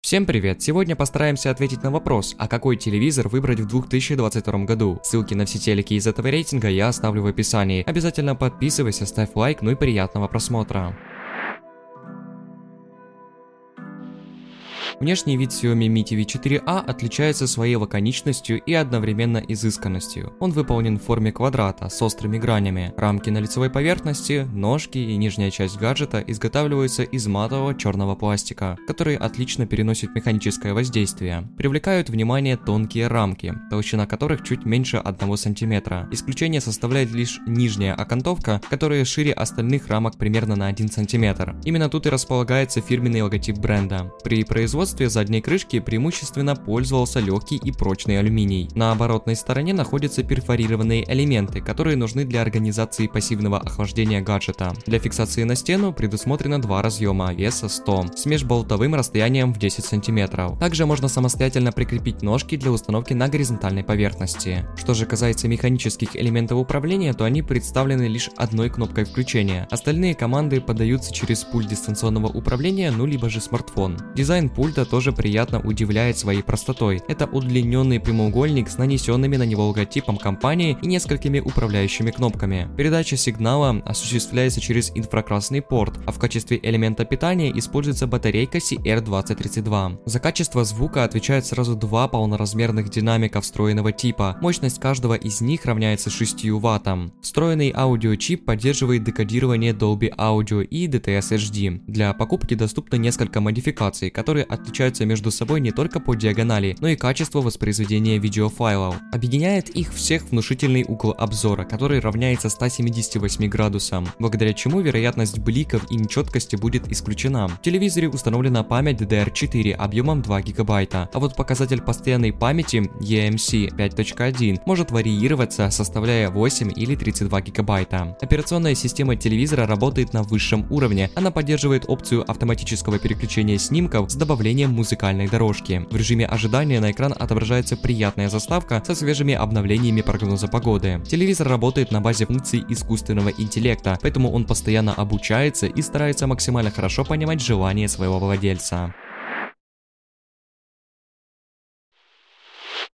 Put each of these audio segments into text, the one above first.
Всем привет! Сегодня постараемся ответить на вопрос, а какой телевизор выбрать в 2022 году. Ссылки на все телеки из этого рейтинга я оставлю в описании. Обязательно подписывайся, ставь лайк, ну и приятного просмотра. Внешний вид Xiaomi Mi TV 4a отличается своей лаконичностью и одновременно изысканностью. Он выполнен в форме квадрата с острыми гранями. Рамки на лицевой поверхности, ножки и нижняя часть гаджета изготавливаются из матового черного пластика, который отлично переносит механическое воздействие. Привлекают внимание тонкие рамки, толщина которых чуть меньше 1 см. Исключение составляет лишь нижняя окантовка, которая шире остальных рамок примерно на 1 см. Именно тут и располагается фирменный логотип бренда. При производстве производстве задней крышки преимущественно пользовался легкий и прочный алюминий. На оборотной стороне находятся перфорированные элементы, которые нужны для организации пассивного охлаждения гаджета. Для фиксации на стену предусмотрено два разъема веса 100 с межболтовым расстоянием в 10 см. Также можно самостоятельно прикрепить ножки для установки на горизонтальной поверхности. Что же касается механических элементов управления, то они представлены лишь одной кнопкой включения. Остальные команды подаются через пульт дистанционного управления, ну либо же смартфон. Дизайн пульта пульта тоже приятно удивляет своей простотой. Это удлиненный прямоугольник с нанесенными на него логотипом компании и несколькими управляющими кнопками. Передача сигнала осуществляется через инфракрасный порт, а в качестве элемента питания используется батарейка CR2032. За качество звука отвечают сразу два полноразмерных динамика встроенного типа. Мощность каждого из них равняется 6 Вт. Встроенный аудиочип поддерживает декодирование Dolby Audio и DTS HD. Для покупки доступно несколько модификаций, которые от отличаются между собой не только по диагонали, но и качество воспроизведения видеофайлов. Объединяет их всех внушительный угол обзора, который равняется 178 градусам, благодаря чему вероятность бликов и нечеткости будет исключена. В телевизоре установлена память DDR4 объемом 2 гигабайта, а вот показатель постоянной памяти eMC 5.1 может варьироваться, составляя 8 или 32 гигабайта. Операционная система телевизора работает на высшем уровне, она поддерживает опцию автоматического переключения снимков с добавлением добавлением музыкальной дорожки. В режиме ожидания на экран отображается приятная заставка со свежими обновлениями прогноза погоды. Телевизор работает на базе функций искусственного интеллекта, поэтому он постоянно обучается и старается максимально хорошо понимать желания своего владельца.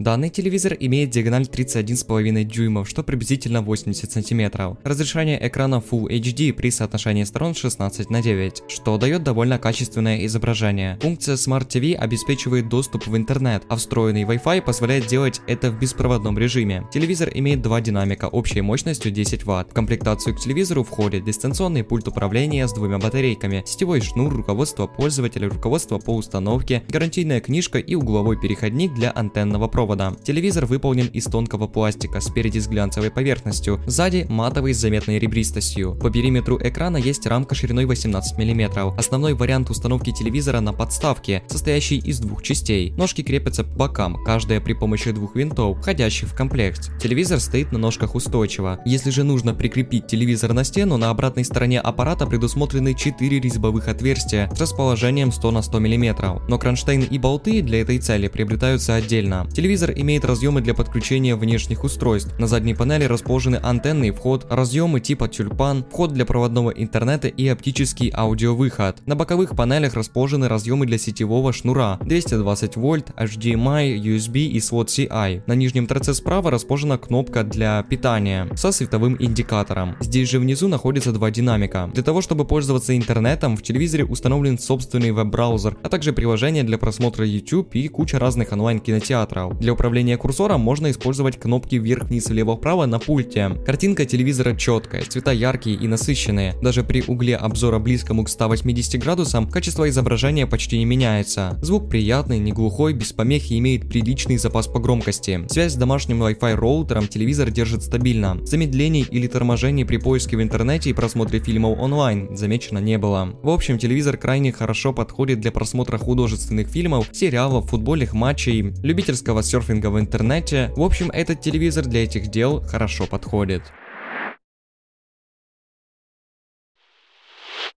Данный телевизор имеет диагональ 31,5 дюймов, что приблизительно 80 сантиметров. Разрешение экрана Full HD при соотношении сторон 16 на 9, что дает довольно качественное изображение. Функция Smart TV обеспечивает доступ в интернет, а встроенный Wi-Fi позволяет делать это в беспроводном режиме. Телевизор имеет два динамика общей мощностью 10 Вт. В комплектацию к телевизору входит дистанционный пульт управления с двумя батарейками, сетевой шнур, руководство пользователя, руководство по установке, гарантийная книжка и угловой переходник для антенного провода провода. Телевизор выполнен из тонкого пластика, спереди с глянцевой поверхностью, сзади матовый с заметной ребристостью. По периметру экрана есть рамка шириной 18 мм. Основной вариант установки телевизора на подставке, состоящий из двух частей. Ножки крепятся по бокам, каждая при помощи двух винтов, входящих в комплект. Телевизор стоит на ножках устойчиво. Если же нужно прикрепить телевизор на стену, на обратной стороне аппарата предусмотрены 4 резьбовых отверстия с расположением 100 на 100 мм. Но кронштейн и болты для этой цели приобретаются отдельно. Телевизор Телевизор имеет разъемы для подключения внешних устройств. На задней панели расположены антенный вход, разъемы типа тюльпан, вход для проводного интернета и оптический аудиовыход. На боковых панелях расположены разъемы для сетевого шнура 220 вольт, HDMI, USB и слот CI. На нижнем торце справа расположена кнопка для питания со световым индикатором. Здесь же внизу находится два динамика. Для того, чтобы пользоваться интернетом, в телевизоре установлен собственный веб-браузер, а также приложение для просмотра YouTube и куча разных онлайн-кинотеатров. Для для управления курсором можно использовать кнопки вверх-вниз влево-вправо на пульте. Картинка телевизора четкая, цвета яркие и насыщенные. Даже при угле обзора близкому к 180 градусам качество изображения почти не меняется. Звук приятный, не глухой, без помех и имеет приличный запас по громкости. Связь с домашним Wi-Fi роутером телевизор держит стабильно. Замедлений или торможений при поиске в интернете и просмотре фильмов онлайн замечено не было. В общем, телевизор крайне хорошо подходит для просмотра художественных фильмов, сериалов, футбольных матчей, любительского серфинга серфинга в интернете. В общем, этот телевизор для этих дел хорошо подходит.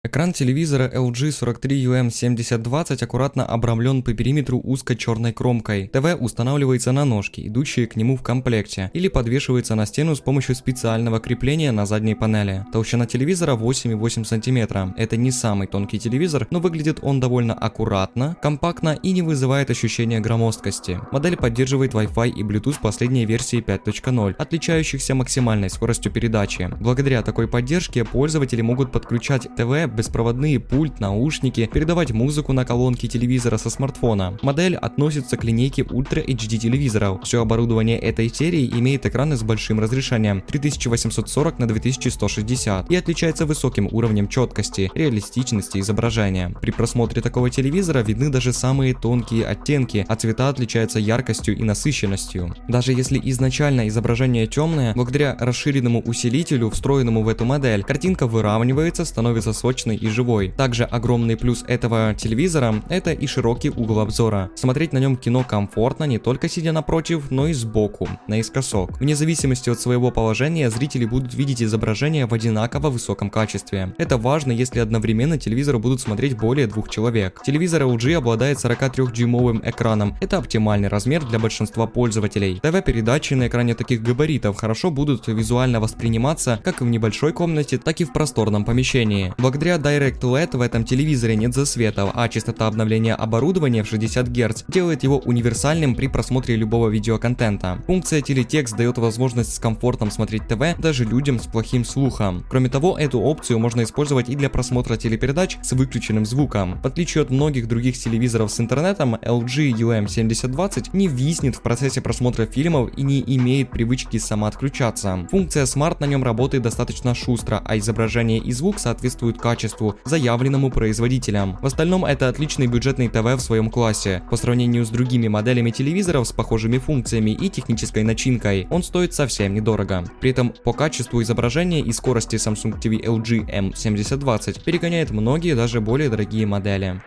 Экран телевизора LG 43UM7020 аккуратно обрамлен по периметру узкой черной кромкой. ТВ устанавливается на ножки, идущие к нему в комплекте, или подвешивается на стену с помощью специального крепления на задней панели. Толщина телевизора 8,8 см. Это не самый тонкий телевизор, но выглядит он довольно аккуратно, компактно и не вызывает ощущения громоздкости. Модель поддерживает Wi-Fi и Bluetooth последней версии 5.0, отличающихся максимальной скоростью передачи. Благодаря такой поддержке пользователи могут подключать ТВ беспроводные пульт, наушники, передавать музыку на колонки телевизора со смартфона. Модель относится к линейке Ultra HD телевизоров. Все оборудование этой серии имеет экраны с большим разрешением 3840 на 2160 и отличается высоким уровнем четкости, реалистичности изображения. При просмотре такого телевизора видны даже самые тонкие оттенки, а цвета отличаются яркостью и насыщенностью. Даже если изначально изображение темное, благодаря расширенному усилителю, встроенному в эту модель, картинка выравнивается, становится сочной точный и живой. Также огромный плюс этого телевизора – это и широкий угол обзора. Смотреть на нем кино комфортно не только сидя напротив, но и сбоку, наискосок. Вне зависимости от своего положения зрители будут видеть изображение в одинаково высоком качестве. Это важно, если одновременно телевизор будут смотреть более двух человек. Телевизор LG обладает 43-дюймовым экраном. Это оптимальный размер для большинства пользователей. ТВ-передачи на экране таких габаритов хорошо будут визуально восприниматься как в небольшой комнате, так и в просторном помещении. Благодаря Благодаря Direct LED в этом телевизоре нет засветов, а частота обновления оборудования в 60 Гц делает его универсальным при просмотре любого видеоконтента. Функция телетекст дает возможность с комфортом смотреть ТВ даже людям с плохим слухом. Кроме того, эту опцию можно использовать и для просмотра телепередач с выключенным звуком. В отличие от многих других телевизоров с интернетом, LG UM7020 не виснет в процессе просмотра фильмов и не имеет привычки самоотключаться. Функция Smart на нем работает достаточно шустро, а изображение и звук соответствуют качеству качеству, заявленному производителям. В остальном это отличный бюджетный ТВ в своем классе. По сравнению с другими моделями телевизоров с похожими функциями и технической начинкой, он стоит совсем недорого. При этом по качеству изображения и скорости Samsung TV LG M7020 перегоняет многие даже более дорогие модели.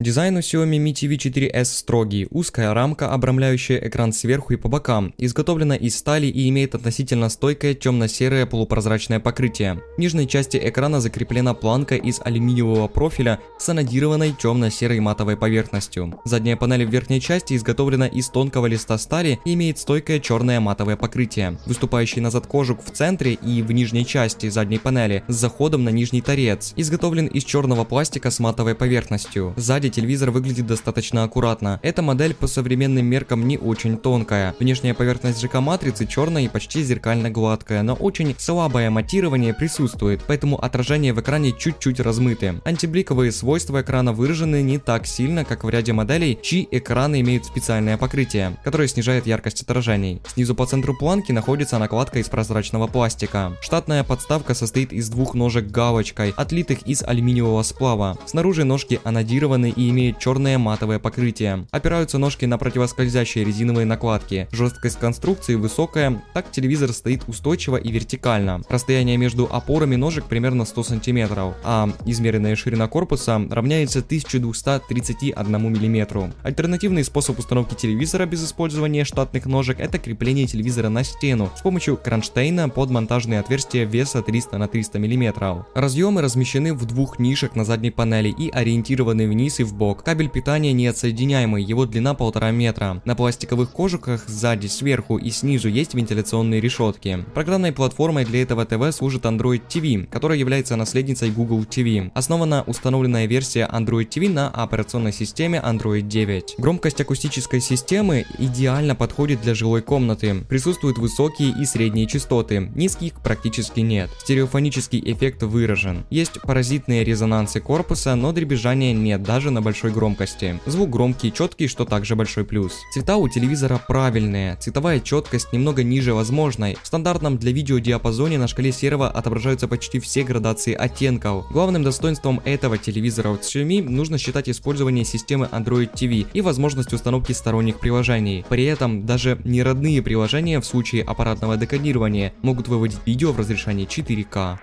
Дизайн у Xiaomi Mi TV 4S строгий, узкая рамка, обрамляющая экран сверху и по бокам, изготовлена из стали и имеет относительно стойкое темно-серое полупрозрачное покрытие. В нижней части экрана закреплена планка из алюминиевого профиля с анодированной темно-серой матовой поверхностью. Задняя панель в верхней части изготовлена из тонкого листа стали и имеет стойкое черное матовое покрытие. Выступающий назад кожух в центре и в нижней части задней панели с заходом на нижний торец изготовлен из черного пластика с матовой поверхностью. Сзади Сзади телевизор выглядит достаточно аккуратно. Эта модель по современным меркам не очень тонкая. Внешняя поверхность ЖК-матрицы черная и почти зеркально гладкая, но очень слабое матирование присутствует, поэтому отражения в экране чуть-чуть размыты. Антибликовые свойства экрана выражены не так сильно, как в ряде моделей, чьи экраны имеют специальное покрытие, которое снижает яркость отражений. Снизу по центру планки находится накладка из прозрачного пластика. Штатная подставка состоит из двух ножек галочкой, отлитых из алюминиевого сплава. Снаружи ножки анодированы и имеют черное матовое покрытие. Опираются ножки на противоскользящие резиновые накладки. Жесткость конструкции высокая, так телевизор стоит устойчиво и вертикально. Расстояние между опорами ножек примерно 100 см, а измеренная ширина корпуса равняется 1231 мм. Альтернативный способ установки телевизора без использования штатных ножек это крепление телевизора на стену с помощью кронштейна под монтажные отверстия веса 300 на 300 мм. Разъемы размещены в двух нишах на задней панели и ориентированы вниз и в бок. Кабель питания неотсоединяемый, его длина полтора метра. На пластиковых кожухах сзади, сверху и снизу есть вентиляционные решетки. Программной платформой для этого ТВ служит Android TV, которая является наследницей Google TV. Основана установленная версия Android TV на операционной системе Android 9. Громкость акустической системы идеально подходит для жилой комнаты. Присутствуют высокие и средние частоты, низких практически нет. Стереофонический эффект выражен. Есть паразитные резонансы корпуса, но дребезжания нет даже на большой громкости. Звук громкий и четкий, что также большой плюс. Цвета у телевизора правильные, цветовая четкость немного ниже возможной. В стандартном для видео диапазоне на шкале серого отображаются почти все градации оттенков. Главным достоинством этого телевизора от Xiaomi нужно считать использование системы Android TV и возможность установки сторонних приложений. При этом даже неродные приложения в случае аппаратного декодирования могут выводить видео в разрешении 4К.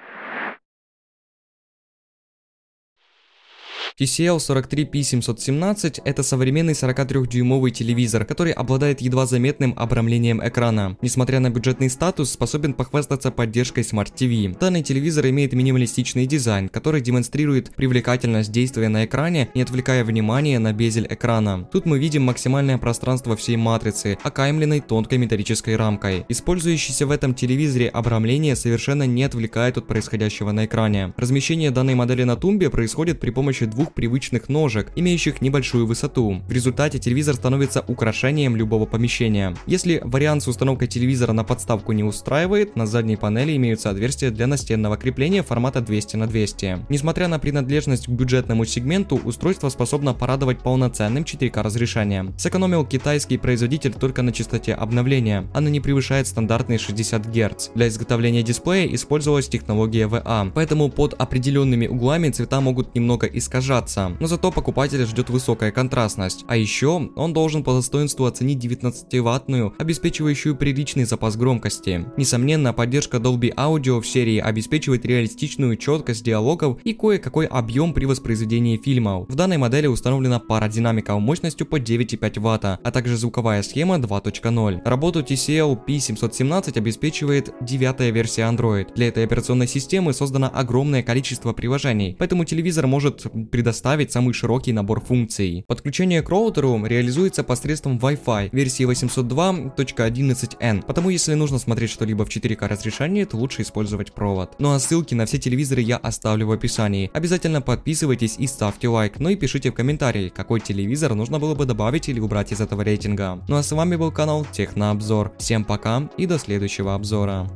TCL 43P717 это современный 43-дюймовый телевизор, который обладает едва заметным обрамлением экрана. Несмотря на бюджетный статус, способен похвастаться поддержкой Smart TV. Данный телевизор имеет минималистичный дизайн, который демонстрирует привлекательность действия на экране, не отвлекая внимание на безель экрана. Тут мы видим максимальное пространство всей матрицы, окаймленной тонкой металлической рамкой. Использующийся в этом телевизоре обрамление совершенно не отвлекает от происходящего на экране. Размещение данной модели на тумбе происходит при помощи двух привычных ножек, имеющих небольшую высоту. В результате телевизор становится украшением любого помещения. Если вариант с установкой телевизора на подставку не устраивает, на задней панели имеются отверстия для настенного крепления формата 200 на 200. Несмотря на принадлежность к бюджетному сегменту, устройство способно порадовать полноценным 4К разрешением. Сэкономил китайский производитель только на частоте обновления. Она не превышает стандартные 60 Гц. Для изготовления дисплея использовалась технология VA, поэтому под определенными углами цвета могут немного искажаться, но зато покупателя ждет высокая контрастность. А еще он должен по достоинству оценить 19-ваттную, обеспечивающую приличный запас громкости. Несомненно, поддержка Dolby Audio в серии обеспечивает реалистичную четкость диалогов и кое-какой объем при воспроизведении фильмов. В данной модели установлена пара динамиков мощностью по 9,5 Вт, а также звуковая схема 2.0. Работу TCL P717 обеспечивает девятая версия Android. Для этой операционной системы создано огромное количество приложений, поэтому телевизор может предоставить самый широкий набор функций. Подключение к роутеру реализуется посредством Wi-Fi версии 802.11n, потому если нужно смотреть что-либо в 4К разрешении, то лучше использовать провод. Ну а ссылки на все телевизоры я оставлю в описании. Обязательно подписывайтесь и ставьте лайк, ну и пишите в комментарии, какой телевизор нужно было бы добавить или убрать из этого рейтинга. Ну а с вами был канал Технообзор. Всем пока и до следующего обзора.